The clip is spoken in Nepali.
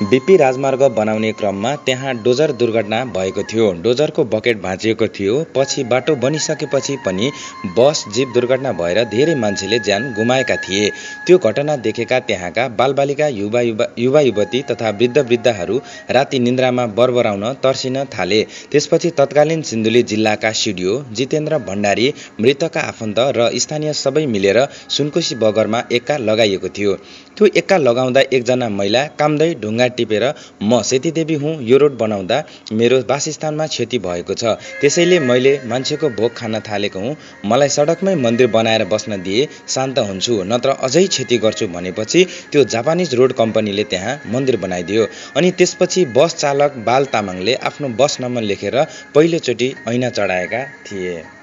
बिपी राजमार्ग बनाउने क्रममा त्यहाँ डोजर दुर्घटना भएको थियो। डोजरको बकेट भाँचिएको थियो। पछि बाटो बनिसकेपछि पनि बस जीप दुर्घटना भएर धेरै मान्छेले ज्यान गुमाएका थिए। त्यो घटना देखेका त्यहाँका बालबालिका युवा युवा युवती तथा वृद्ध वृद्धाहरू राति निन्द्रामा बरबराउन तर्सिन थाले। त्यसपछि तत्कालीन सिन्धुली जिल्लाका सिडिओ जितेन्द्र भण्डारी मृतकका आफन्त र स्थानीय सबै मिलेर सुनकोशी बगरमा एक्का लगाइएको थियो। त्यो एक्का लगाउँदा एकजना महिला कामदै ढुङ्गा टिपेर म सेतीदेवी हुँ यो रोड बनाउँदा मेरो वासस्थानमा क्षति भएको छ। त्यसैले मैले मान्छेको भोग खान थालेको हुँ। मलाई सडकमै मन्दिर बनाएर बस्न दिए शान्त हुन्छु नत्र अझै क्षति गर्छु भनेपछि त्यो जापानिज रोड कम्पनीले त्यहाँ मन्दिर बनाइदियो। अनि त्यसपछि बस चालक बाल तामाङले आफ्नो बस नम्बर लेखेर पहिलोचोटि ऐना चढाएका थिए।